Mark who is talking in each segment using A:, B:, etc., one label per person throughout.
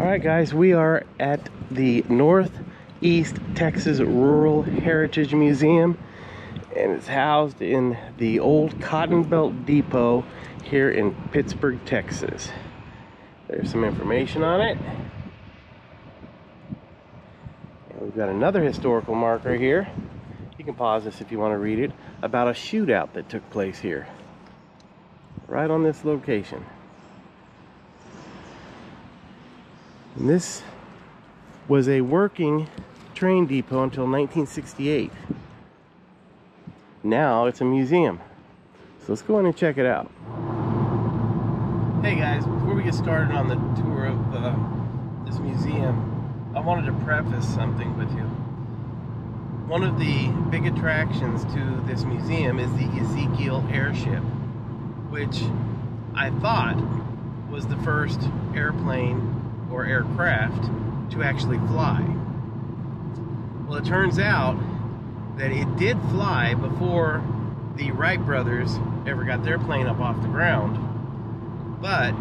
A: All right, guys, we are at the Northeast Texas Rural Heritage Museum, and it's housed in the old Cotton Belt Depot here in Pittsburg, Texas. There's some information on it. And we've got another historical marker here. You can pause this if you want to read it about a shootout that took place here, right on this location. And this was a working train depot until 1968. Now it's a museum. So let's go in and check it out. Hey guys, before we get started on the tour of uh, this museum, I wanted to preface something with you. One of the big attractions to this museum is the Ezekiel airship, which I thought was the first airplane or aircraft to actually fly. Well, it turns out that it did fly before the Wright brothers ever got their plane up off the ground. But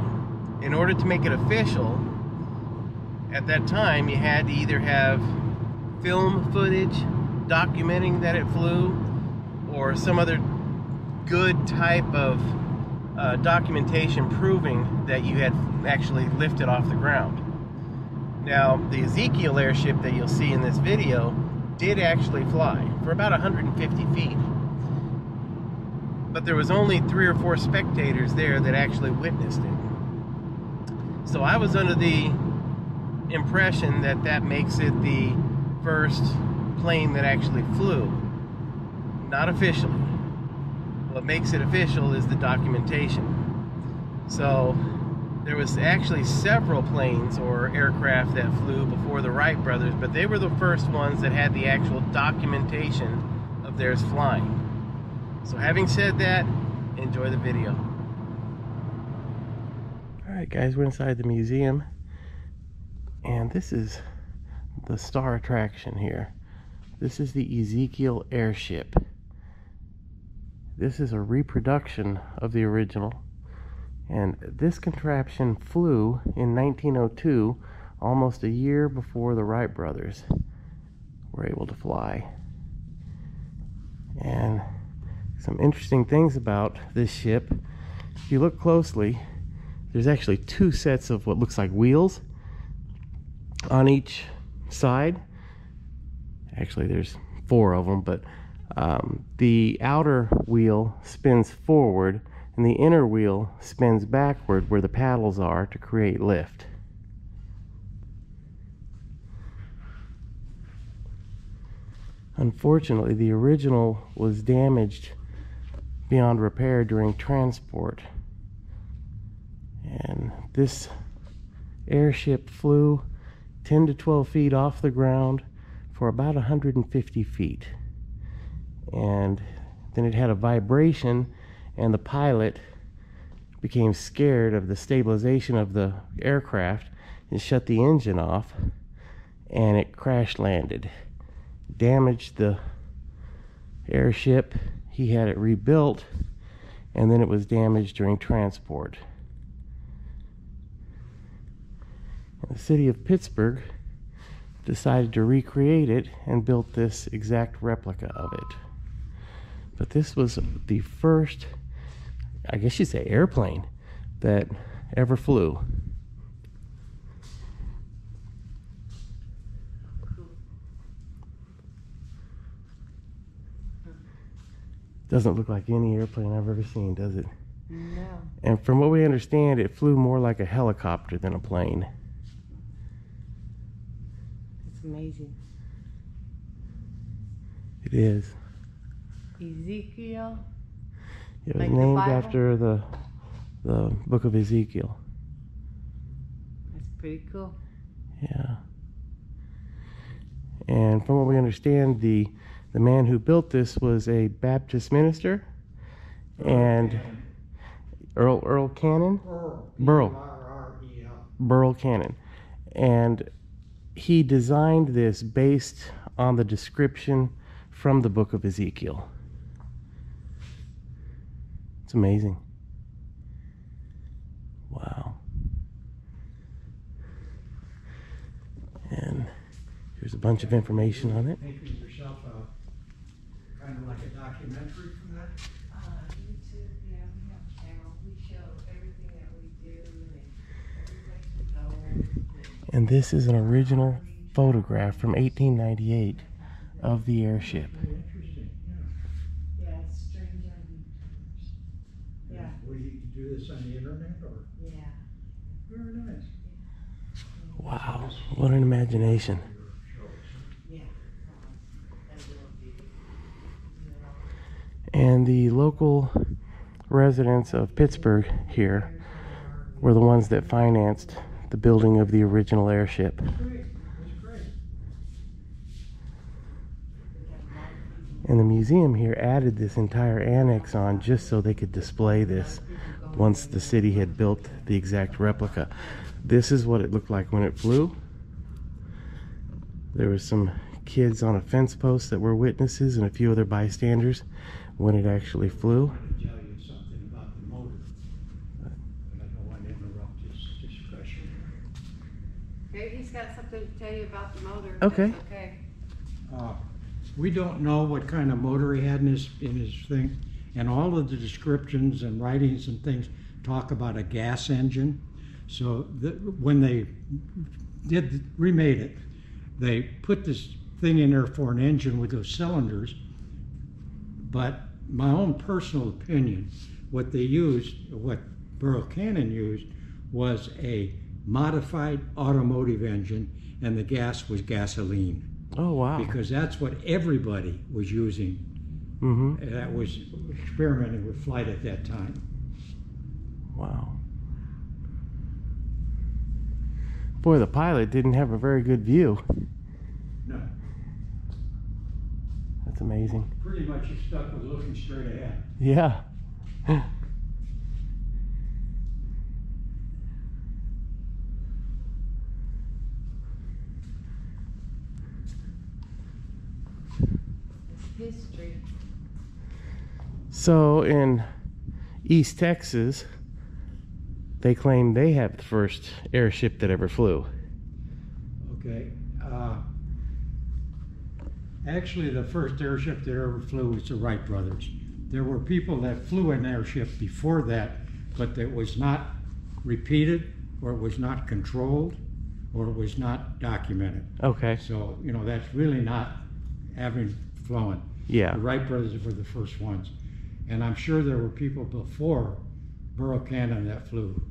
A: in order to make it official, at that time you had to either have film footage documenting that it flew or some other good type of uh, documentation proving that you had actually lifted off the ground. Now, the Ezekiel airship that you'll see in this video did actually fly for about 150 feet. But there was only three or four spectators there that actually witnessed it. So I was under the impression that that makes it the first plane that actually flew. Not officially. What makes it official is the documentation. So there was actually several planes or aircraft that flew before the Wright brothers, but they were the first ones that had the actual documentation of theirs flying. So having said that, enjoy the video. All right, guys, we're inside the museum, and this is the star attraction here. This is the Ezekiel airship. This is a reproduction of the original and this contraption flew in 1902, almost a year before the Wright brothers were able to fly. And some interesting things about this ship. If you look closely, there's actually two sets of what looks like wheels on each side. Actually, there's four of them, but um, the outer wheel spins forward and the inner wheel spins backward where the paddles are to create lift. Unfortunately, the original was damaged beyond repair during transport. And this airship flew 10 to 12 feet off the ground for about 150 feet. And then it had a vibration and the pilot became scared of the stabilization of the aircraft and shut the engine off and it crash landed. Damaged the airship. He had it rebuilt and then it was damaged during transport. And the city of Pittsburg decided to recreate it and built this exact replica of it but this was the first I guess you'd say airplane that ever flew. Doesn't look like any airplane I've ever seen, does it?
B: No.
A: And from what we understand, it flew more like a helicopter than a plane.
B: It's amazing.
A: It is.
B: Ezekiel
A: it was
B: Like
A: named
B: Bible?
A: after the the book of Ezekiel.
B: That's pretty cool.
A: Yeah. And from what we understand, the the man who built this was a Baptist minister, and Earl Earl Cannon, Burl Burl Cannon, and he designed this based on the description from the book of Ezekiel. It's amazing. Wow. And there's a bunch of information on it.
C: Making yourself a, kind of like a documentary from that?
B: Uh, YouTube, yeah, we have a channel. We show everything that we do and every we.
A: And this is an original photograph from 1898 of the airship.
C: Very interesting, yeah.
B: Yeah, it's strange. and- Yeah,
C: What, do this on the internet or?
B: yeah.
C: Very nice.
A: Wow, what an imagination. And the local residents of Pittsburg here were the ones that financed the building of the original airship.
C: Great, that's great.
A: And the museum here added this entire annex on just so they could display this once the city had built the exact replica. This is what it looked like when it flew. There were some kids on a fence post that were witnesses and a few other bystanders when it actually flew.
C: I want to tell you something about the motor. But I don't want to interrupt his discussion.
B: Okay, he's got something to tell you about the motor.
A: Okay.
B: Okay.
C: Uh, We don't know what kind of motor he had in his, in his thing, and all of the descriptions and writings and things talk about a gas engine. So the, when they did, remade it, they put this thing in there for an engine with those cylinders. But my own personal opinion, what they used, what Burl Cannon used, was a modified automotive engine, and the gas was gasoline
A: Oh, wow.
C: because that's what everybody was using
A: Mm-hmm.
C: that was experimenting with flight at that time.
A: Wow. Boy, the pilot didn't have a very good view.
C: No,
A: That's amazing.
C: pretty much you stuck with looking straight ahead.
A: Yeah.
B: It's history.
A: So in East Texas, they claim they have the first airship that ever flew.
C: Okay. Uh, actually, the first airship that ever flew was the Wright brothers. There were people that flew an airship before that, but that was not repeated, or it was not controlled, or it was not documented.
A: Okay.
C: So, you know, that's really not having flown.
A: Yeah.
C: The Wright brothers were the first ones. And I'm sure there were people before Burl Cannon that flew.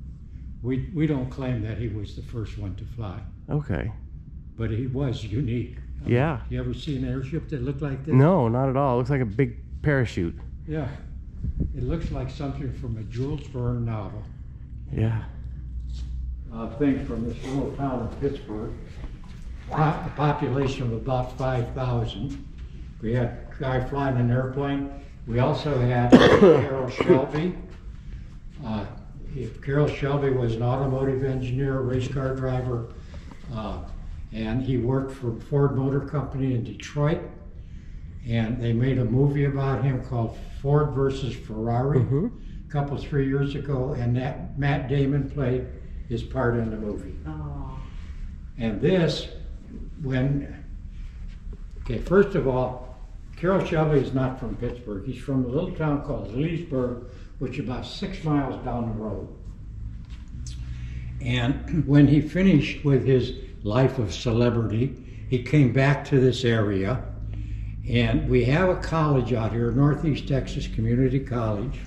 C: We, we don't claim that he was the first one to fly,
A: Okay.
C: but he was unique.
A: Yeah.
C: You ever see an airship that looked like this?
A: No, not at all. It looks like a big parachute.
C: Yeah. It looks like something from a Jules Verne novel.
A: Yeah.
C: uh, thing from this little town of Pittsburg. Po- A population of about five thousand. We had a guy flying an airplane. We also had Carroll Shelby. Uh, he- Carroll Shelby was an automotive engineer, race car driver, uh, and he worked for Ford Motor Company in Detroit. And they made a movie about him called Ford versus Ferrari
A: Mhm.
C: a couple, three years ago, and that Matt Damon played his part in the movie.
B: Oh.
C: And this, when, okay, first of all, Carroll Shelby is not from Pittsburg. He's from a little town called Leesburg, which is about six miles down the road. And when he finished with his life of celebrity, he came back to this area. And we have a college out here, Northeast Texas Community College.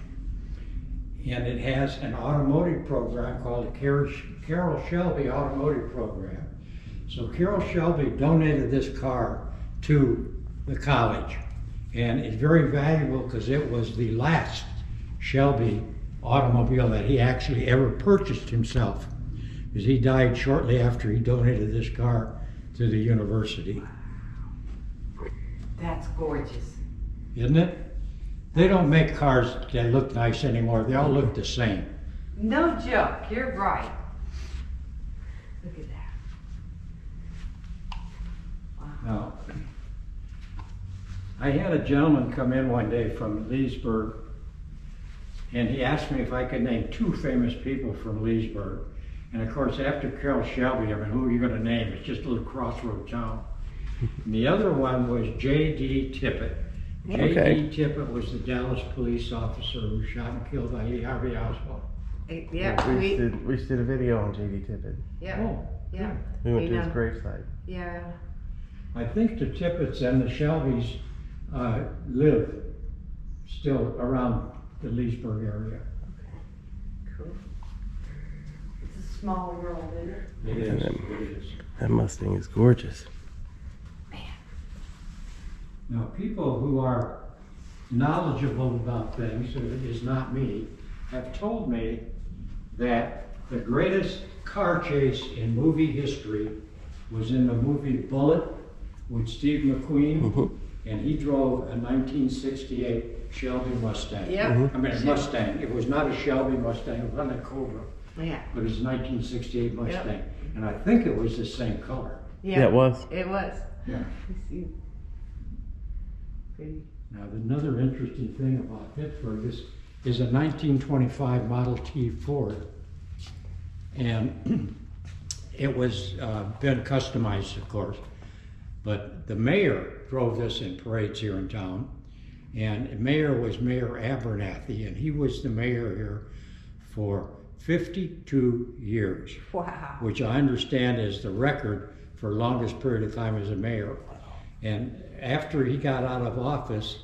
C: And it has an automotive program called the Carroll Shelby Automotive Program. So Carroll Shelby donated this car to the college. And it's very valuable because it was the last Shelby automobile that he actually ever purchased himself. Because he died shortly after he donated this car to the university.
B: That's gorgeous.
C: Isn't it? They don't make cars that look nice anymore. They all look the same.
B: No joke. You're right. Look at that. Wow.
C: Now, I had a gentleman come in one day from Leesburg, and he asked me if I could name two famous people from Leesburg. And of course, after Carroll Shelby, I mean, who are you going to name? It's just a little crossroad town. And the other one was J.D. Tippit.
A: Okay.
C: J.D. Tippit was the Dallas police officer who shot and killed Lee Harvey Oswald.
B: Eh, Yeah,
A: we,
B: we,
A: did, we just did a video on JD Tippit.
B: yeah,
C: Oh,
B: yeah,
A: We went
B: We
A: to his
B: know.
A: gravesite.
B: yeah.
C: I think the Tippits and the Shelbys uh, live still around the Leesburg area. Okay.
B: Cool. It's a small world, isn't it?
C: It
A: Yeah,
C: it is.
A: That Mustang is gorgeous. Man.
C: Now, people who are knowledgeable about things, and it is not me, have told me that the greatest car chase in movie history was in the movie Bullitt with Steve McQueen,
A: Mhm.
C: And he drove a 1968 Shelby Mustang.
B: Yep.
A: Mhm.
C: I mean, a Mustang. It was not a Shelby Mustang, it wasn't a Cobra,
B: Yeah,
C: but it was a 1968 Mustang. And I think it was the same color.
B: yeah.
A: Yeah, it was.
B: It was.
C: Yeah.
B: You see. Pretty.
C: Now, another interesting thing about Pittsburg is, is a 1925 Model T Ford. And it was, uh, been customized, of course. But the mayor drove this in parades here in town. And mayor was Mayor Abernathy, and he was the mayor here for 52 years,
B: Wow.
C: which I understand is the record for longest period of time as a mayor. And after he got out of office,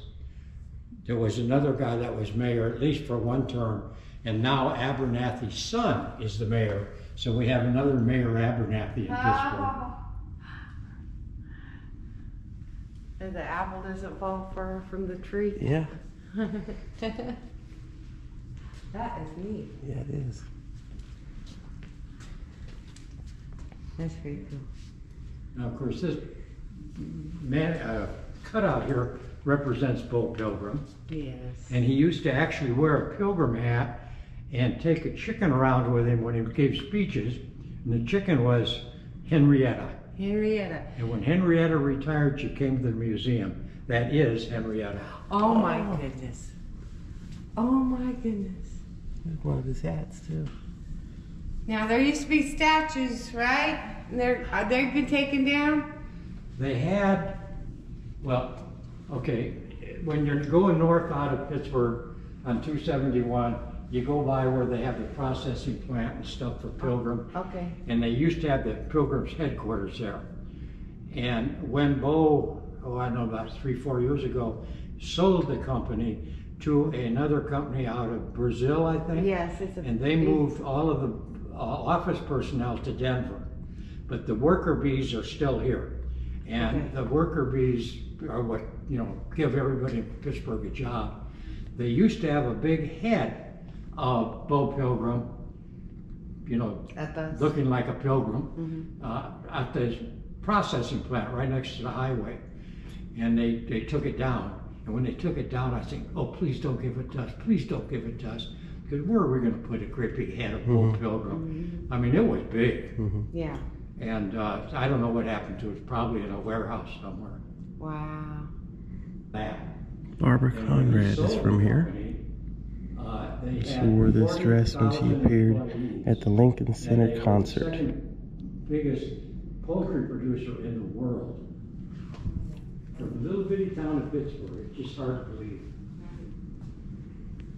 C: there was another guy that was mayor, at least for one term, and now Abernathy's son is the mayor. So we have another Mayor Abernathy in Pittsburg. Ah.
B: And the apple doesn't fall far from the tree.
A: Yeah,
B: That is neat.
A: yeah, it is.
B: That's pretty cool.
C: Now, of course, this man, uh, cutout here represents Bo Pilgrim.
B: Yes.
C: And he used to actually wear a pilgrim hat and take a chicken around with him when he gave speeches. And the chicken was Henrietta.
B: Henrietta.
C: And when Henrietta retired, she came to the museum. That is Henrietta.
B: Oh my goodness. Oh my goodness.
A: There's one of his hats too.
B: Now there used to be statues, right? And They're uh, they've been taken down.
C: They had, well, okay, when you're going north out of Pittsburg on 271, you go by where they have the processing plant and stuff for Pilgrim.
B: Okay.
C: And they used to have the Pilgrim's headquarters there. And when Bo, oh, I don't know, about three, four years ago, sold the company to another company out of Brazil, I think.
B: Yes, it's a.
C: And they moved all of the uh, office personnel to Denver. But the worker bees are still here. And
B: Okay.
C: the worker bees are what, you know, give everybody in Pittsburg a job. They used to have a big head of Bo Pilgrim, you know,
B: At the.
C: looking like a pilgrim,
B: Mhm.
C: uh, at the processing plant right next to the highway. And they, they took it down. And when they took it down, I think, oh, please don't give it to us. Please don't give it to us. Because where are we going to put a great big head of Bo
A: Mhm.
C: Pilgrim? I mean, it was big.
B: Yeah.
C: And uh, I don't know what happened to it. It's probably in a warehouse somewhere.
B: Wow.
C: That.
A: Barbara
C: And when they
A: Conrad is from
C: the
A: here.
C: Company, uh, they
A: She wore this dress when she appeared at the Lincoln Center
C: they were the
A: concert.
C: biggest poultry producer in the world. From a little bitty town of Pittsburg, it's just hard to believe.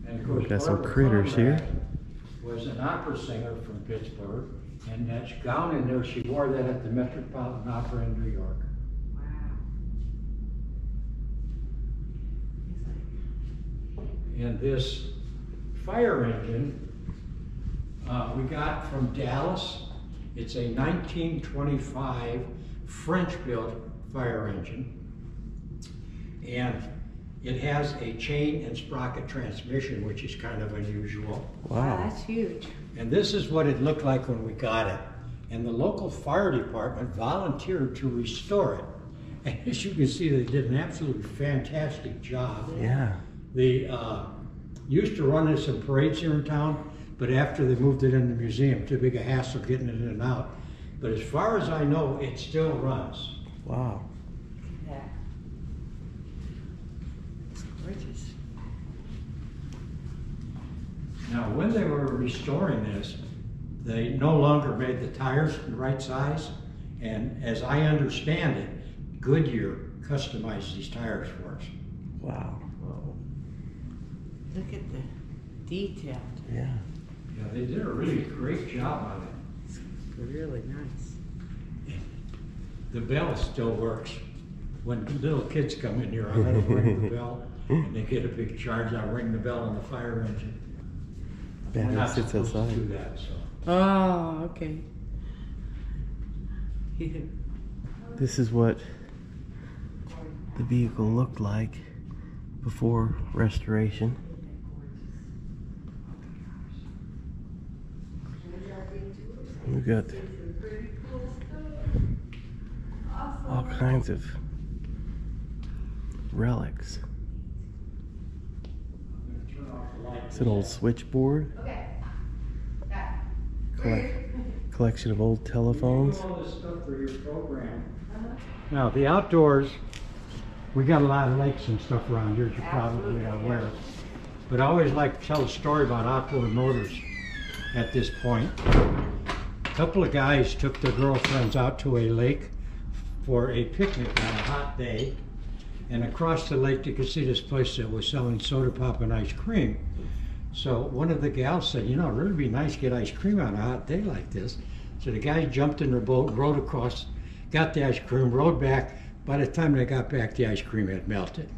C: And of course,
A: Got some critters here.
C: Was an opera singer from Pittsburg, and that gown in there, she wore that at the Metropolitan Opera in New York.
B: Wow.
C: And this fire engine, uh, we got from Dallas. It's a 1925 French-built fire engine. And it has a chain and sprocket transmission, which is kind of unusual.
B: Wow,
A: Wow.
B: that's huge.
C: And this is what it looked like when we got it. And the local fire department volunteered to restore it. And as you can see, they did an absolutely fantastic job.
A: Yeah.
C: They uh, used to run this in parades here in town, but after they moved it in the museum, too big a hassle getting it in and out. But as far as I know, it still runs.
A: Wow.
B: Yeah. It's gorgeous.
C: Now, when they were restoring this, they no longer made the tires the right size. And as I understand it, Goodyear customized these tires for us.
A: Wow.
B: Look at the detail.
A: Yeah.
C: Yeah, they did a really great job on it.
B: It's really nice.
C: The bell still works. When little kids come in here, I let them ring the bell, and they get a big charge. I ring the bell on the fire engine. We're
A: Battery
C: not
A: sits
C: supposed to
A: outside.
C: do that, so.
B: Oh, okay.
A: This is what the vehicle looked like before restoration. We've got all kinds of relics. It's an old switchboard. Collect, collection of old telephones.
C: All this stuff for your program. Now, the outdoors, we got a lot of lakes and stuff around here, as you probably are aware. But I always like to tell a story about outdoor motors at this point. A couple of guys took their girlfriends out to a lake for a picnic on a hot day. And across the lake, you could see this place that was selling soda pop and ice cream. So one of the gals said, you know, it'd really be nice to get ice cream on a hot day like this. So the guys jumped in their boat, rowed across, got the ice cream, rowed back. By the time they got back, the ice cream had melted.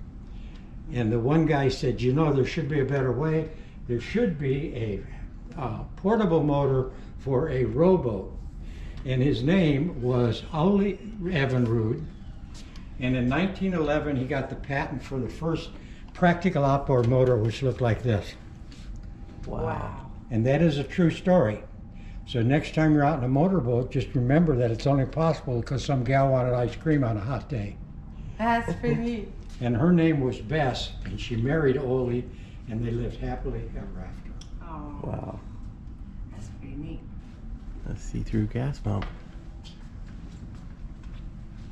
C: And the one guy said, you know, there should be a better way. There should be a uh, portable motor for a rowboat. And his name was Ole Evinrude. And in 1911, he got the patent for the first practical outboard motor, which looked like this.
A: Wow.
C: And that is a true story. So next time you're out in a motorboat, just remember that it's only possible because some gal wanted ice cream on a hot day.
B: That's pretty neat.
C: And her name was Bess, and she married Ole, and they lived happily ever after.
B: Oh,
A: Wow.
B: that's pretty neat.
A: A see-through gas pump.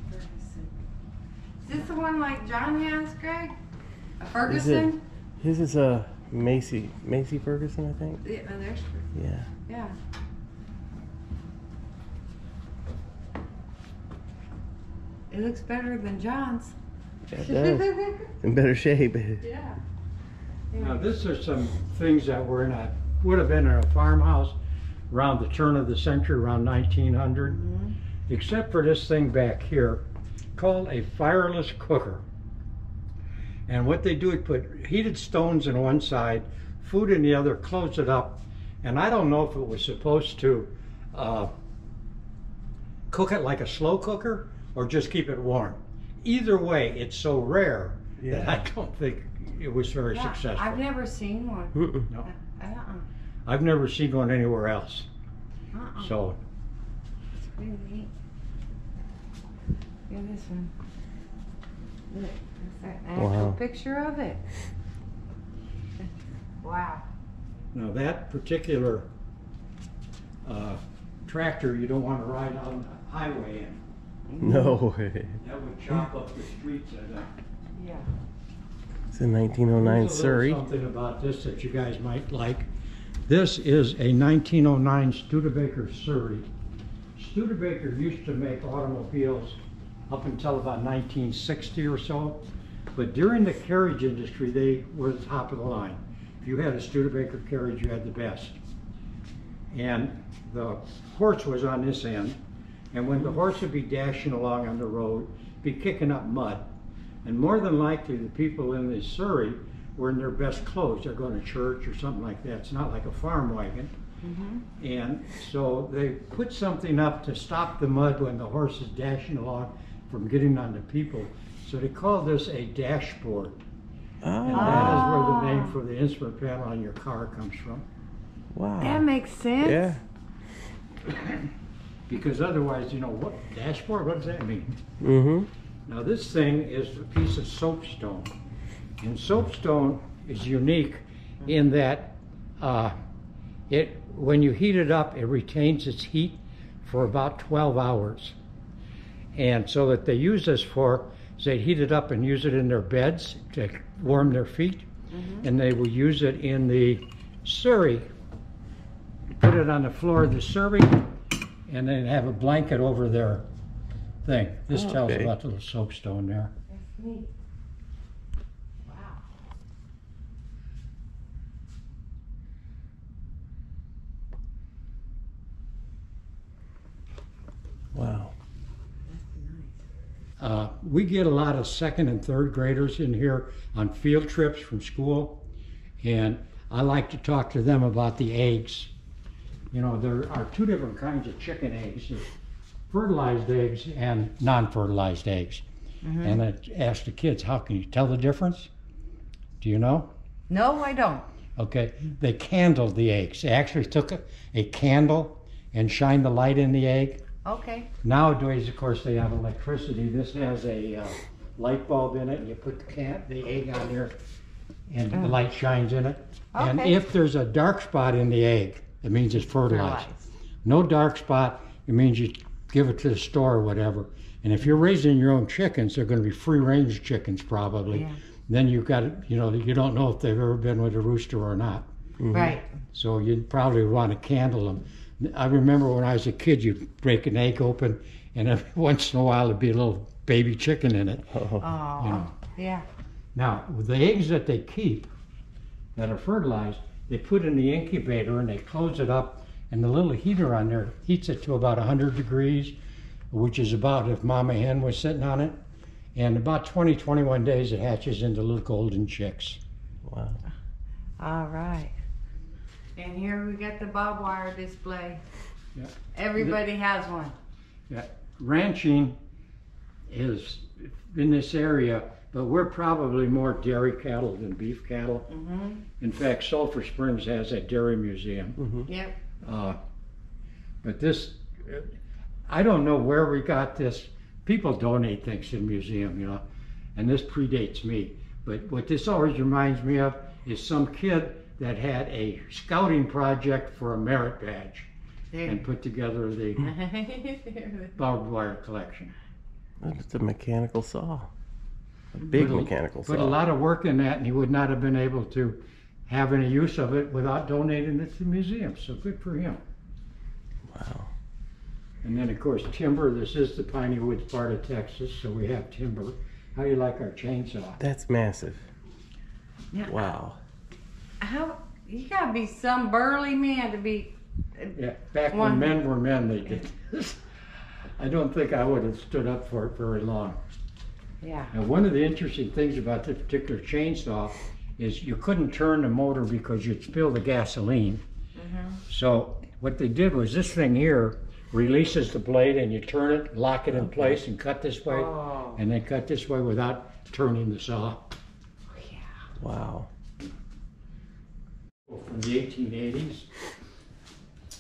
B: Ferguson. Is this the one like John has, Greg? A
A: Is it?
B: Ferguson?
A: His is a Massey Massey Ferguson, I think.
B: Yeah, there's,
A: Yeah.
B: yeah. It looks better than John's.
A: Yeah, it does. It's in better shape.
B: Yeah.
C: Now, this are some things that were in a, would have been in a farmhouse around the turn of the century, around 1900,
B: Mhm.
C: except for this thing back here called a fireless cooker. And what they do is put heated stones in one side, food in the other, close it up. And I don't know if it was supposed to uh, cook it like a slow cooker or just keep it warm. Either way, it's so rare that I don't think it was very
B: Yeah,
C: successful.
B: I've never seen one.
C: No,
B: Uh-uh.
C: I've never seen one anywhere else.
B: Uh-uh.
C: So
B: It's pretty neat. Look at this one. Look, that's an actual
A: Wow.
B: picture of it. Wow.
C: now that particular uh, tractor, you don't want to ride on the highway in.
A: No way.
C: That would chop up the streets. I think.
B: Yeah.
A: It's in 1909
C: a
A: Surrey.
C: Something about this that you guys might like. This is a 1909 Studebaker Surrey. Studebaker used to make automobiles up until about 1960 or so, but during the carriage industry, they were the top of the line. If you had a Studebaker carriage, you had the best. And the horse was on this end, and when the horse would be dashing along on the road, be kicking up mud. And more than likely, the people in the Surrey were in their best clothes. They're going to church or something like that. It's not like a farm wagon.
B: Mm-hmm.
C: And so they put something up to stop the mud when the horse is dashing along from getting on the people. So they call this a dashboard. And
A: Ah,
C: that is where the
B: Ah.
C: name for the instrument panel on your car comes from.
A: wow.
B: That makes sense.
A: Yeah.
C: Because otherwise, you know, what dashboard? What does that mean?
A: Mm-hmm.
C: Now this thing is a piece of soapstone. And soapstone is unique in that uh, it, when you heat it up, it retains its heat for about 12 hours. And so that they use this for, is they heat it up and use it in their beds to warm their feet. And they will use it in the Surrey. Put it on the floor of the Surrey and then have a blanket over their thing. This tells
A: Okay.
C: about the little soapstone there.
B: That's neat. Wow.
A: Wow.
B: That's nice.
C: Uh, we get a lot of second and third graders in here on field trips from school, and I like to talk to them about the eggs. You know, there are two different kinds of chicken eggs there's fertilized eggs and non fertilized eggs. Mm-hmm. And I asked the kids, how can you tell the difference? Do you know?
B: No, I don't.
C: Okay, they candled the eggs. They actually took a, a candle and shined the light in the egg.
B: Okay.
C: Nowadays, of course, they have electricity. This has a uh, light bulb in it, and you put the, can- the egg on there, and the light shines in it. And
B: Okay.
C: if there's a dark spot in the egg, it means it's fertilized. No dark spot, it means you give it to the store or whatever. And if you're raising your own chickens, they're going to be free range chickens probably.
B: Yeah.
C: Then you've got, you know, you don't know if they've ever been with a rooster or not.
B: Right.
C: So you probably want to candle them. I remember when I was a kid, you'd break an egg open, and every once in a while there'd be a little baby chicken in it.
A: Oh,
B: Oh,
C: You know.
B: yeah.
C: Now, the eggs that they keep that are fertilized, they put in the incubator and they close it up, and the little heater on there heats it to about 100 degrees, which is about if mama hen was sitting on it. And about 20, 21 days, it hatches into little golden chicks.
A: wow.
B: All right. And here we got the barbed wire display.
C: Yeah.
B: Everybody has one. Yeah.
C: ranching is in this area, but we're probably more dairy cattle than beef cattle.
B: Mm-hmm.
C: In fact, Sulphur Springs has a dairy museum.
A: Mm-hmm.
B: Yep.
C: Uh, but this, I don't know where we got this. People donate things to the museum, you know, and this predates me. But what this always reminds me of is some kid that had a scouting project for a merit badge
B: There.
C: and put together the barbed wire collection.
A: It's a mechanical saw. A big
C: Put a-
A: mechanical saw.
C: Put a lot of work in that, and he would not have been able to have any use of it without donating it to the museum. So good for him.
A: Wow.
C: And then, of course, timber. This is the Piney Woods part of Texas, so we have timber. How do you like our chainsaw?
A: That's massive.
B: Yeah.
A: Wow.
B: How you gotta be some burly man to be.
C: Yeah, back when
B: One-
C: men were men, they did this. I don't think I would have stood up for it very long.
B: Yeah.
C: Now, one of the interesting things about this particular chainsaw is you couldn't turn the motor because you'd spill the gasoline.
B: Mm -hmm.
C: So what they did was this thing here releases the blade and you turn it, lock it in place and cut this way,
B: Oh.
C: and then cut this way without turning the saw.
B: Yeah.
A: Wow.
C: From the 1880s.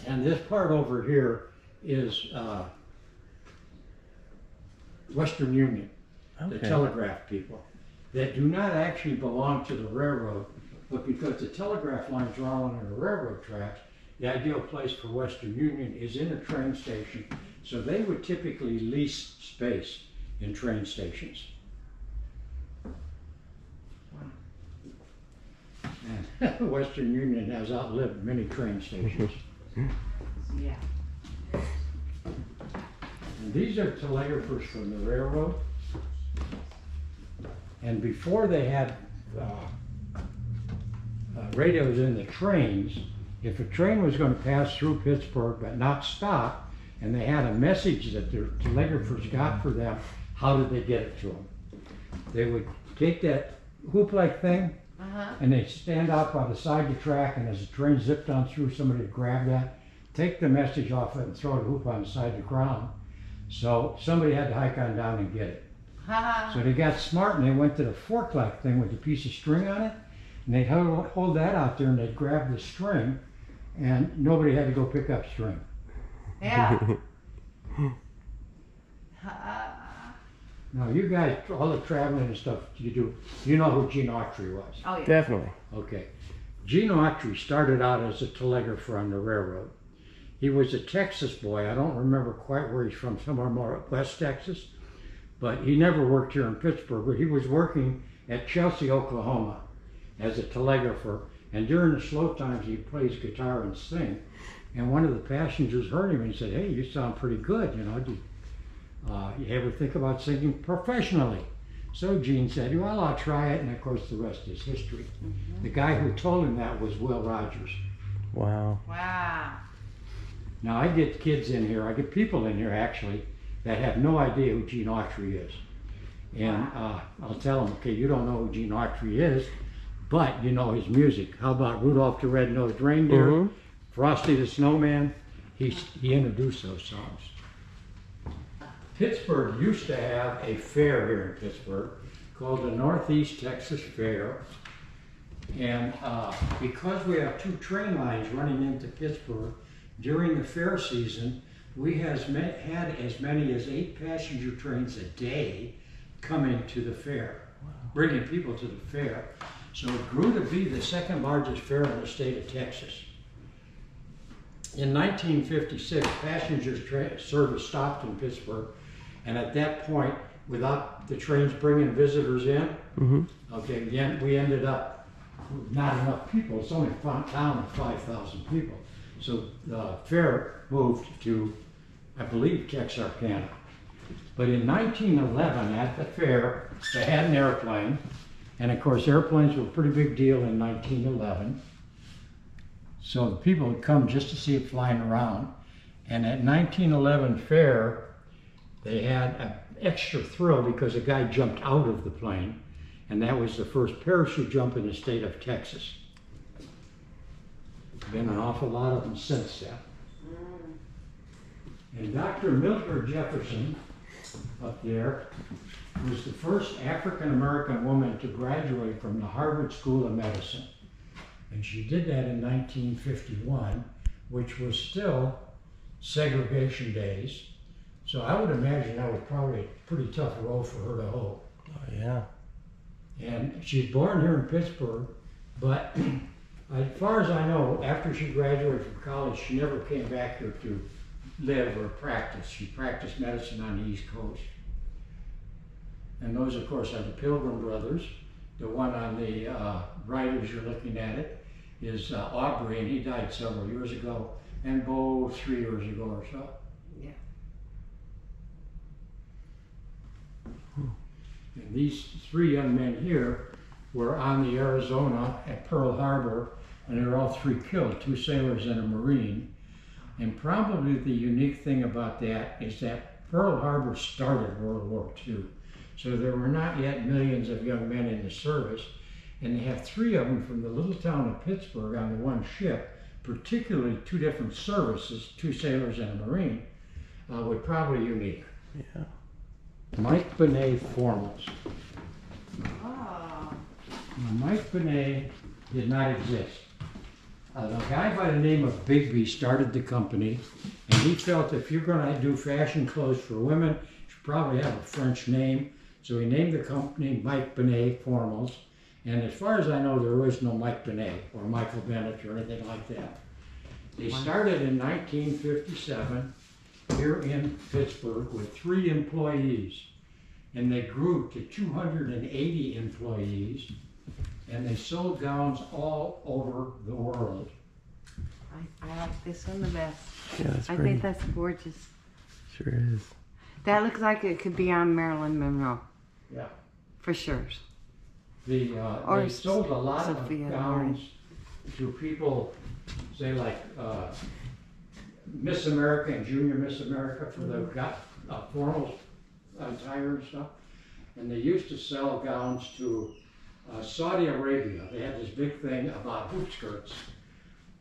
C: And this part over here is uh, Western Union. the telegraph people that do not actually belong to the railroad, but because the telegraph lines are all on the railroad tracks, the ideal place for Western Union is in a train station. So they would typically lease space in train stations. Western Union has outlived many train stations.
B: Yeah.
C: And these are telegraphers from the railroad. And before they had uh, uh, radios in the trains, if a train was going to pass through Pittsburg but not stop, and they had a message that the telegraphers got for them, how did they get it to them? They would take that hoop-like thing
B: Uh huh.
C: and they'd stand out by the side of the track, and as the train zipped on through, somebody would grab that, take the message off it, and throw the hoop on the side of the ground. So somebody had to hike on down and get it.
B: Ha
C: So they got smart and they went to the fork-like thing with a piece of string on it, and they'd hold, hold that out there and they'd grab the string, and nobody had to go pick up string.
B: Yeah. Ha.
C: Now, you guys, all the traveling and stuff you do, you know who Gene Autry was.
B: Oh yeah.
A: Definitely.
C: Okay. Gene Autry started out as a telegrapher on the railroad. He was a Texas boy. I don't remember quite where he's from, somewhere more West Texas. But he never worked here in Pittsburg, but he was working at Chelsea, Oklahoma as a telegrapher. And during the slow times, he plays guitar and sing. And one of the passengers heard him and said, Hey, you sound pretty good, you know. Do, uh, you ever think about singing professionally? So Gene said, well, I'll try it. And of course, the rest is history. The guy who told him that was Will Rogers.
A: Wow.
B: Wow.
C: Now, I get kids in here, I get people in here actually that have no idea who Gene Autry is. And uh, I'll tell them, okay, you don't know who Gene Autry is, but you know his music. How about Rudolph the Red-Nosed Reindeer,
A: Mhm.
C: Frosty the Snowman? He, he introduced those songs. Pittsburg used to have a fair here in Pittsburg called the Northeast Texas Fair. And uh, because we have two train lines running into Pittsburg, during the fair season, we has met, had as many as eight passenger trains a day coming to the fair, bringing people to the fair. So it grew to be the second largest fair in the state of Texas. In 1956, passenger service stopped in Pittsburg, and at that point, without the trains bringing visitors in,
A: Mm-hmm.
C: Okay, then we ended up with not enough people. It's only town of 5,000 people. So the fair moved to, I believe, Texarkana. But in 1911, at the fair, they had an airplane. And of course, airplanes were a pretty big deal in 1911. So the people would come just to see it flying around. And at 1911 fair, they had an extra thrill because a guy jumped out of the plane and that was the first parachute jump in the state of Texas. Been an awful lot of them since then. And Dr. Mildred Jefferson up there was the first African American woman to graduate from the Harvard School of Medicine. And she did that in 1951, which was still segregation days. So I would imagine that was probably a pretty tough role for her to hold.
A: Oh yeah.
C: And she's born here in Pittsburg, but as far as I know, after she graduated from college, she never came back here to live or practice. She practiced medicine on the East Coast. And those, of course, are the Pilgrim Brothers. The one on the uh, right, as you're looking at it, is uh, Aubrey, and he died several years ago, and Bo three years ago or so.
B: Yeah.
C: And these three young men here were on the Arizona at Pearl Harbor, and they were all three killed, two sailors and a Marine. And probably the unique thing about that is that Pearl Harbor started World War II. So there were not yet millions of young men in the service, and they have three of them from the little town of Pittsburg on the one ship, particularly two different services, two sailors and a Marine, uh, were probably unique.
A: Yeah.
C: Mike Benet Formals.
B: Ah.
C: Now, Mike Benet did not exist. Uh, a guy by the name of Bigby started the company, and he felt if you're going to do fashion clothes for women, you should probably have a French name. So he named the company Mike Benet Formals. And as far as I know, there was no Mike Benet or Michael Bennett or anything like that. They started in 1957 here in Pittsburg with three employees. And they grew to 280 employees and they sold gowns all over the world.
B: I, I like this one the best.
A: Yeah, that's
B: I
A: pretty.
B: think that's gorgeous.
A: Sure is.
B: That looks like it could be on Marilyn Monroe.
C: Yeah.
B: For sure.
C: The, uh,
B: Or
C: they sold a lot
B: Sophia
C: of gowns to people, say like uh, Miss America and Junior Miss America for the got uh, formal attire and stuff. And they used to sell gowns to uh, Saudi Arabia. They had this big thing about hoop skirts.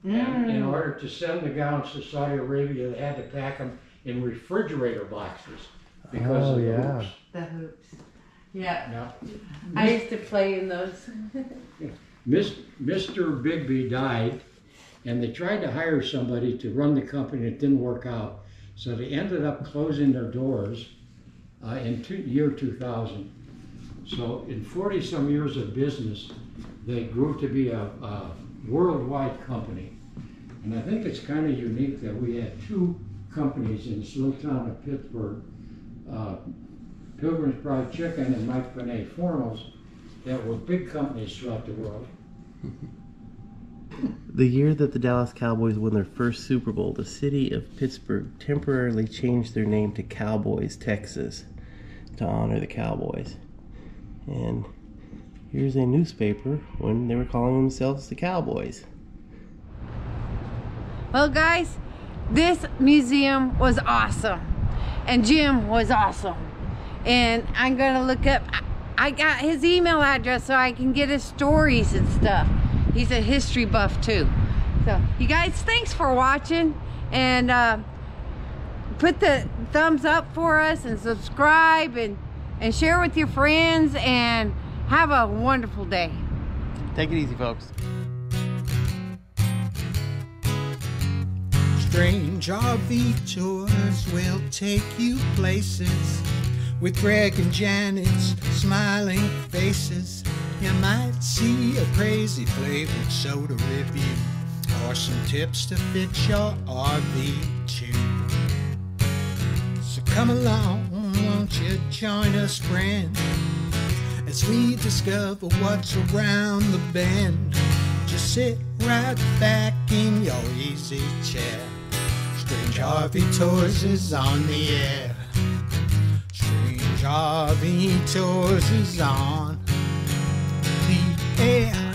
C: And in
B: Mm.
C: order to send the gowns to Saudi Arabia, they had to pack them in refrigerator boxes because
A: Oh,
C: of the
A: yeah.
C: hoops.
B: The hoops. Yeah.
C: Now,
B: I used to play in those.
C: Miss, Mr. Bigby died, and they tried to hire somebody to run the company. It didn't work out, so they ended up closing their doors uh, in two, year 2000. So in 40 some years of business, they grew to be a, a worldwide company. And I think it's kind of unique that we had two companies in this little town of Pittsburg, uh, Pilgrim's Pride Chicken and Mike Benet Formals, that were big companies throughout the world.
A: The year that the Dallas Cowboys won their first Super Bowl, the city of Pittsburg temporarily changed their name to Cowboys, Texas, to honor the Cowboys. And here's a newspaper when they were calling themselves the Cowboys.
B: Well, guys, this museum was awesome. And Jim was awesome. And I'm going to look up, I got his email address so I can get his stories and stuff. He's a history buff too. So, you guys, thanks for watching. And uh, put the thumbs up for us and subscribe and, and share with your friends. And have a wonderful day.
A: Take it easy, folks.
D: Strange RV tours will take you places with Greg and Janet's smiling faces. You might see a crazy flavored soda review or some tips to fix your RV too. So come along, won't you join us, friend, as we discover what's around the bend. Just sit right back in your easy chair. Strange RV Tours is on the air. Strange RV Tours is on air.